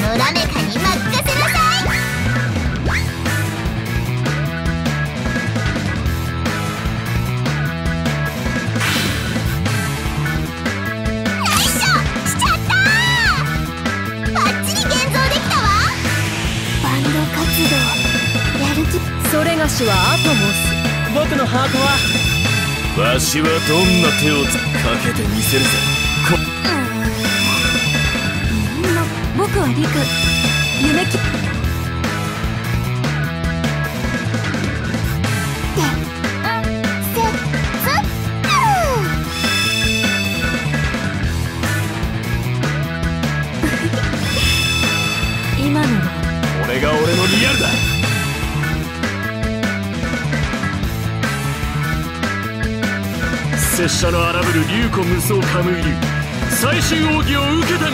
のラメカに任せなさいナイスショしちゃったーバッチリ現像できたわ。バンド活動やる気それがしはアトモス僕のハートはわ。しはどんな手をかけてみせるぜ僕はリク夢き。今のは。れが俺のリアル拙者の荒ぶる竜子無双カムイ流最終奥義を受けた